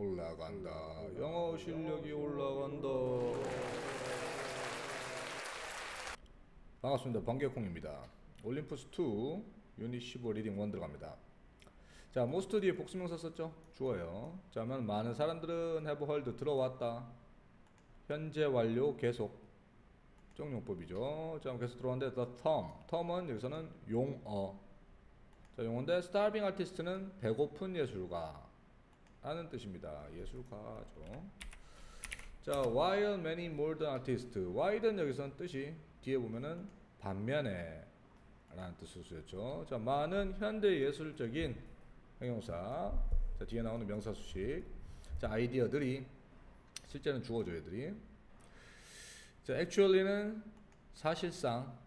올라간다. 영어 실력이 올라간다. 반갑습니다. 번개콩입니다. 올림푸스 2 유닛 15 reading 1 들어갑니다. 자, most 뒤에 복수명사 썼죠? 주어요. 자, 면 많은 사람들은 have heard 들어왔다. 현재 완료 계속적 용법이죠. 자, 계속 들어왔는데 the term. term은 여기서는 용어. 자, 용어인데 starving artist는 배고픈 예술가. 라는 뜻입니다. 예술가죠. 자, while many modern artists. while은 여기서는 뜻이 뒤에 보면은 반면에 라는 뜻을 쓰였죠. 자, 많은 현대 예술적인 형용사. 자, 뒤에 나오는 명사 수식. 자, 아이디어들이 실제는 주어져 애들이. 자, actually는 사실상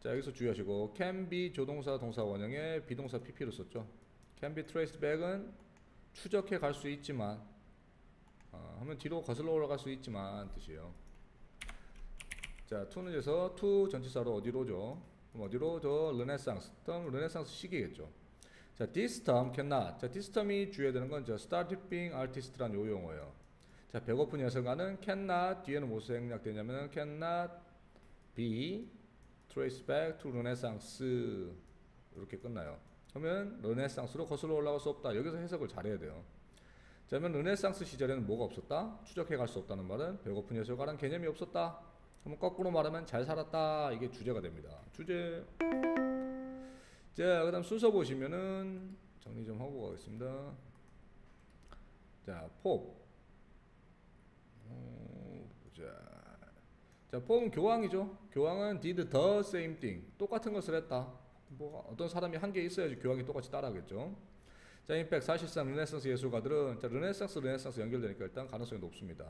자, 여기서 주의하시고 can be 조동사 동사 원형에 be동사 pp로 썼죠. can be traced back은 추적해 갈 수 있지만 어, 하면 뒤로 거슬러 올라갈 수 있지만 뜻이에요. 자, to는 에서 to 전치사로 어디로 오죠? 그럼 어디로? 저 르네상스. term 르네상스 시기겠죠. 자, this term cannot. 자, this term이 주의해야 되는 건 the starving artist란 요 용어예요. 자, 배고픈 예술가는 cannot 뒤에는 무엇을 생략되냐면 cannot be traced back to Renaissance 이렇게 끝나요. 그러면 르네상스로 거슬러 올라갈 수 없다. 여기서 해석을 잘해야 돼요. 자, 그러면 르네상스 시절에는 뭐가 없었다? 추적해 갈 수 없다는 말은 배고픈 예술가란 개념이 없었다. 그러면 거꾸로 말하면 잘 살았다. 이게 주제가 됩니다. 주제. 자, 그 다음 순서 보시면은 정리 좀 하고 가겠습니다. 자, Pope. 어, 보자. 자, Pope은 교황이죠. 교황은 did the same thing. 똑같은 것을 했다. 뭐 어떤 사람이 한게 있어야지 교황이 똑같이 따라하겠죠. 자, in fact 사실상 르네상스 예술가들은 자, 르네상스 르네상스 연결되니까 일단 가능성이 높습니다.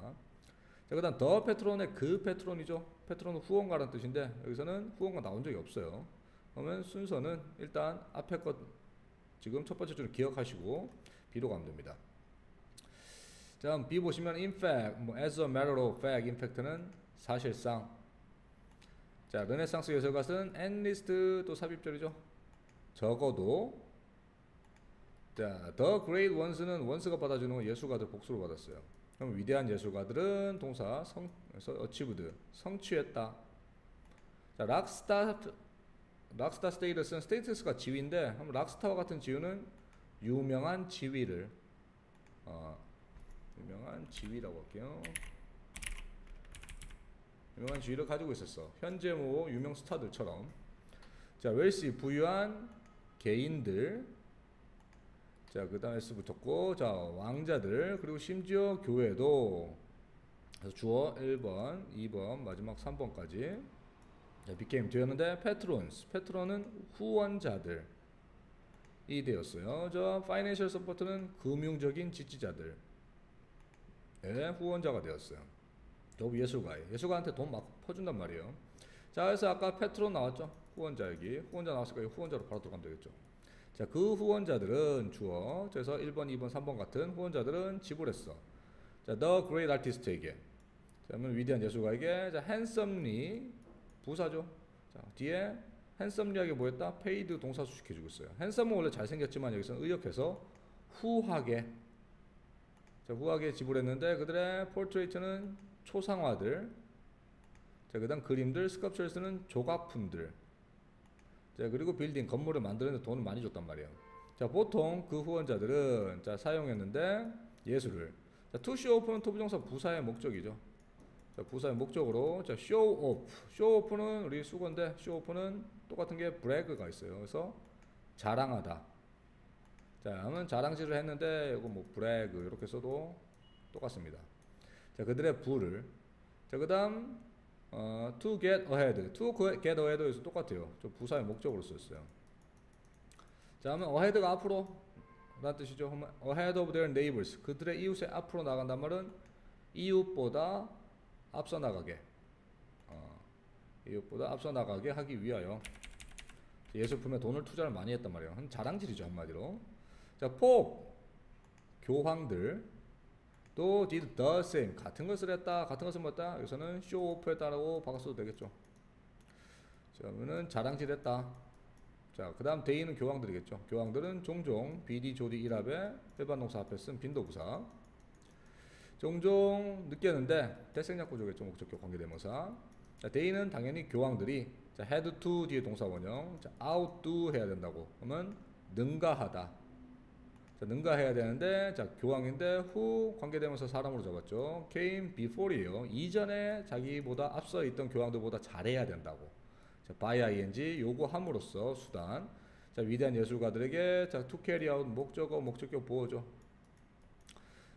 자, 그다음 the patron의 그 patron이죠. patron은 후원가라는 뜻인데 여기서는 후원가 나온 적이 없어요. 그러면 순서는 일단 앞에 것 지금 첫 번째 줄을 기억하시고 B로 가면 됩니다. 자, B 보시면 in fact, 뭐 as a matter of fact, in fact는 사실상 자, 르네상스 at least 또 삽입절이죠. 적어도 자, the great ones는 원스가 받아주는 건 예술가들 복수로 받았어요. 그럼 위대한 예술가들은 동사 성, achieved 성취했다. 자, 락스타 락스타 스테이터스는 스테이터스가 지위인데 한번 락스타와 같은 지위는 유명한 지위를 어, 유명한 지위라고 할게요. 유명한 지위를 가지고 있었어. 현재 뭐 유명 스타들처럼. 자, 웰시 부유한 개인들. 자, 그 다음에 S 붙었고, 자, 왕자들, 그리고 심지어 교회도. 그래서 주어 1번, 2번, 마지막 3번까지. 자, became 되었는데, patrons. patron은 후원자들. 이 되었어요. 저 financial support는 금융적인 지지자들. 예, 후원자가 되었어요. 저 예술가에 예술가한테 돈 막 퍼준단 말이에요. 자, 그래서 아까 페트론 나왔죠? 후원자 여기. 후원자 나왔으니까 후원자로 바로 들어가면 되겠죠. 자, 그 후원자들은 주어. 그래서 1번, 2번, 3번 같은 후원자들은 지불했어. 자, the great artist에게. 자, 그러면 위대한 예술가에게 자, handsomely 부사죠. 자, 뒤에 handsomely하게 뭐였다? paid 동사 수식 해주고 있어요. handsome은 원래 잘생겼지만 여기서는 의역해서 후하게 자, 후하게 지불했는데 그들의 portrait는 초상화들 자, 그 다음 그림들, sculptures는 조각품들 자, 그리고 빌딩, 건물을 만드는데 돈을 많이 줬단 말이에요. 자, 보통 그 후원자들은 자, 사용했는데 예술을 자, show off는 토부정사 부사의 목적이죠. 자, 부사의 목적으로 자, show off. show off는 우리 수건데 show off는 똑같은 게 brag가 있어요. 그래서 자랑하다. 자, 하면 자랑질을 했는데 이거 뭐 brag 이렇게 써도 똑같습니다. 자, 그들의 부를 자, 그 다음 어, to get ahead. to get ahead에서 똑같아요. 저 부사의 목적으로 썼어요. 자, 하면 ahead가 앞으로 라는 뜻이죠. 그러면 ahead of their neighbors. 그들의 이웃의 앞으로 나간단 말은 이웃보다 앞서 나가게. 어, 이웃보다 앞서 나가게 하기 위하여 예술품에 돈을 투자를 많이 했단 말이에요. 한 자랑질이죠, 한마디로. 자, 포 교황들 또 did the same 같은 것을 했다 같은 것을 뭐다 여기서는 show off 했다라고 바꿔 써도 되겠죠 자 그러면은 자랑질했다 자, 그 다음 데이는 교황들이겠죠. 교황들은 종종 비디 조디 일합의 일반 동사 앞에 쓴 빈도부사. 종종 느꼈는데 대생략 구조겠죠. 목적격 관계대명사. 자, 데이는 당연히 교황들이 자, had to 뒤에 동사 원형. 자, out to 해야 된다고. 그러면 능가하다. 자, 능가해야 되는데 자, 교황인데 who 관계대명사 사람으로 적었죠. came before이에요. 이전에 자기보다 앞서 있던 교황들보다 잘해야 된다고. 자, by ing 요구함으로써 수단. 자, 위대한 예술가들에게 자, to carry out 목적어 목적격 보호죠.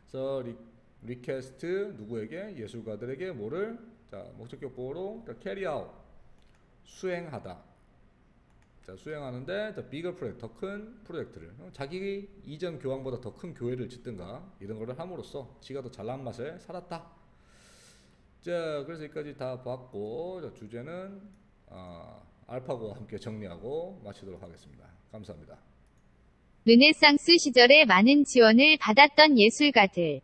그래서 리, request 누구에게 예술가들에게 뭐를 자, 목적격 보호로 자, carry out 수행하다. 자, 수행하는데 자, bigger project 더 큰 프로젝트를 어, 자기 이전 교황보다 더 큰 교회를 짓든가 이런 거를 함으로써 지가 더 잘난 맛에 살았다. 자, 그래서 여기까지 다 봤고 자, 주제는 아, 알파고와 함께 정리하고 마치도록 하겠습니다. 감사합니다. 르네상스 시절에 많은 지원을 받았던 예술가들.